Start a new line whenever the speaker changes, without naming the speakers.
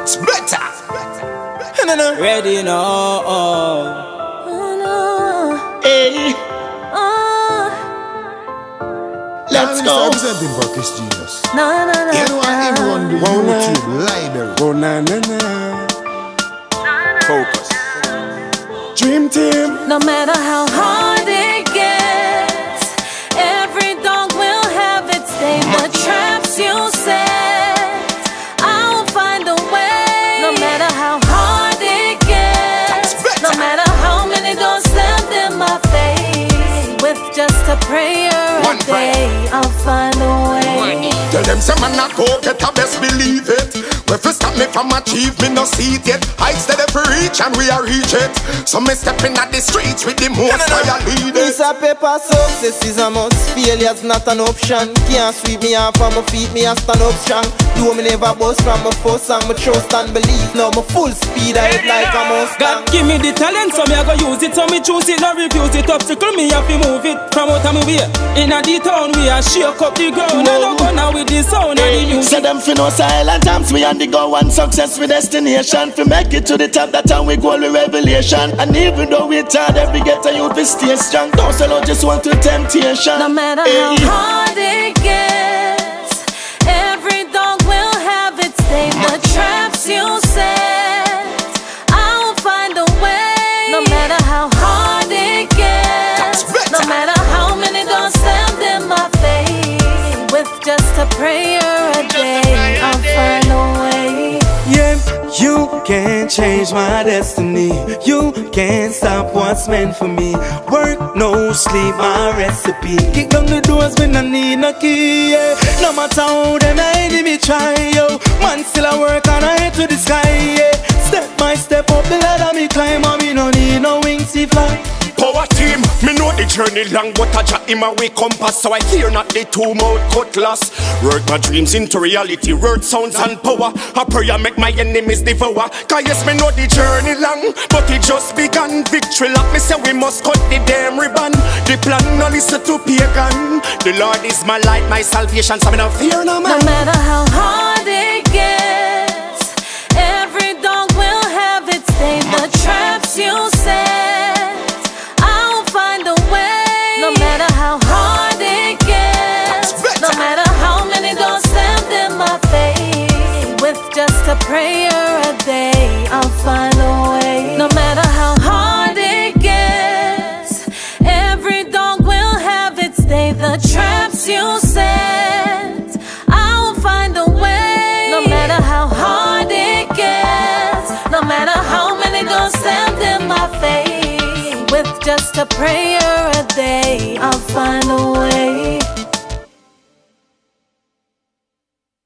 That's better.
No, no.
Ready now.
Hey,
Oh,
let's go.
Representing for Krish Genius.
na na na.
You know what everyone do
Wow, nah.
YouTube library.
Oh, na, na, na.
Focus.
Dream team.
No matter how hard a prayer a
One prayer.
I'll find a way.
Tell them some man not go get a best believe it. We fi stop me from achieve me no see it yet. Heights that ever reach and we are reach it. So me stepping at the streets with the most fire lead it.
Piece of paper success is a must Failure's not an option Can't sweep me off on my feet, me a stand up strong Do me never bust from my first song My trust and belief, now my full speed I hit like a Mustang
God give me the talent, so me I go use it. So me choose it, not refuse it. Obstacle me have to move it from out of my way. In a the town, we are shake up the ground. I don't go now with the sound and the music.
Say them fi no silent times we on the go and success with destination. Fi make it to the top that time we go with revelation. And even though we tired every get a youth we stay strong. Don't sell out just want to temptation.
No matter
Hey.
how you
can't change my destiny. You can't stop what's meant for me. Work, no sleep, my recipe. Kick down the doors when I need no key. Yeah. No matter how them enemy me try, yo. Man, still I work and I head to the sky. Yeah. Step by step up the ladder, me climb, and me no need no wings to fly.
Journey long, but I jack in my way compass, so I fear not the two mouth cutlass. Work my dreams into reality, word sounds and power. A prayer make my enemies devour. Cause yes, me know the journey long, but it just begun. Victory lock me say we must cut the damn ribbon. The plan no listen to pagan. The Lord is my light, my salvation, so me no fear no man.
No matter how hard a prayer a day, I'll find a way. No matter how hard it gets, every dog will have its day. The traps you set, I'll find a way. No matter how hard it gets, no matter how many doors slammed in my face, with just a prayer a day, I'll find a way.